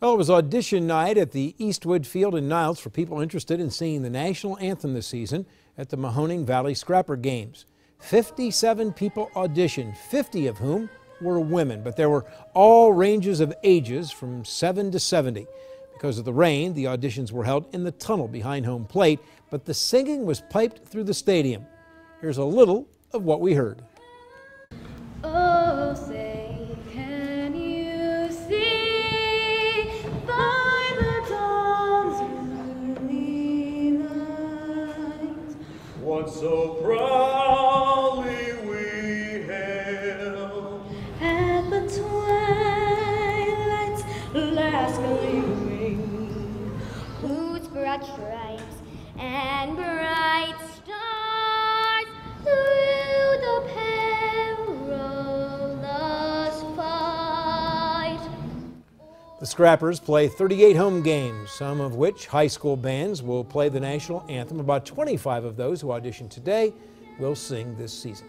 Well, it was audition night at the Eastwood Field in Niles for people interested in singing the national anthem this season at the Mahoning Valley Scrapper Games. 57 people auditioned, 50 of whom were women, but there were all ranges of ages from 7 to 70. Because of the rain, the auditions were held in the tunnel behind home plate, but the singing was piped through the stadium. Here's a little of what we heard. What so proudly we hailed at the twilight's last gleaming, whose broad stripes and The Scrappers play 38 home games, some of which high school bands will play the national anthem. About 25 of those who audition today will sing this season.